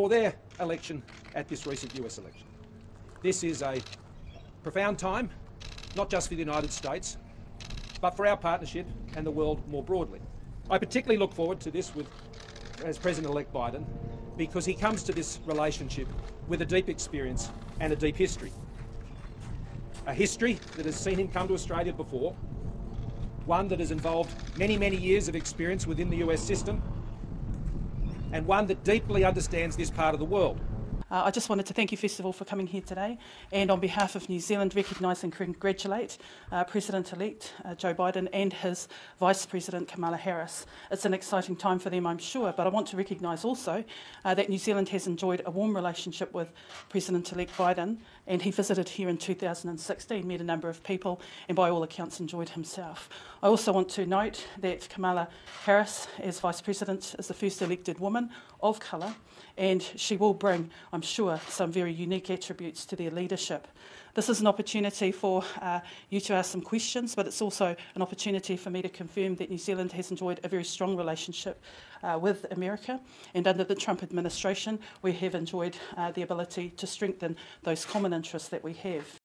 for their election at this recent US election. This is a profound time, not just for the United States, but for our partnership and the world more broadly. I particularly look forward to this with as President-elect Biden because he comes to this relationship with a deep experience and a deep history. A history that has seen him come to Australia before, one that has involved many, many years of experience within the US system, and one that deeply understands this part of the world. Uh, I just wanted to thank you, first of all, for coming here today, and on behalf of New Zealand, recognise and congratulate uh, President elect uh, Joe Biden and his Vice President Kamala Harris. It's an exciting time for them, I'm sure, but I want to recognise also uh, that New Zealand has enjoyed a warm relationship with President elect Biden, and he visited here in 2016, met a number of people, and by all accounts enjoyed himself. I also want to note that Kamala Harris, as Vice President, is the first elected woman of colour, and she will bring, I'm I'm sure, some very unique attributes to their leadership. This is an opportunity for uh, you to ask some questions, but it's also an opportunity for me to confirm that New Zealand has enjoyed a very strong relationship uh, with America. And under the Trump administration, we have enjoyed uh, the ability to strengthen those common interests that we have.